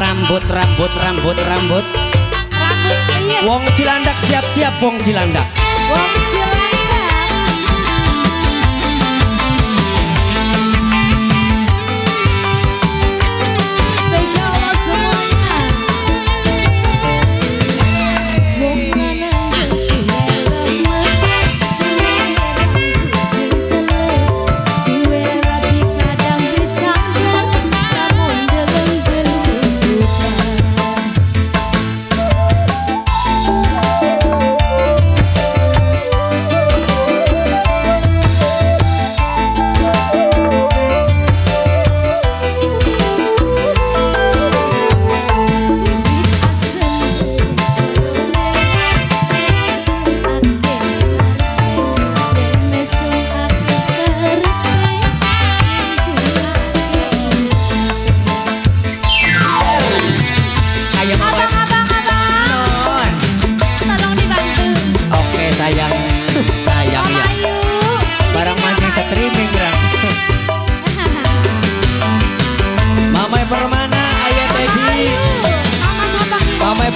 rambut rambut rambut rambut Rambut iya. Wong Cilandak siap-siap Wong Cilandak Wong Cilandak.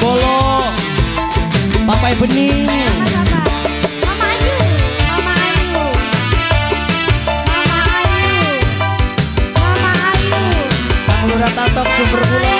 Bolo Papai Bening Mama Ayu. Mama Ayu. Mama Ayu. Mama Ayu. Bang Lurah Tatok Sumber Pulau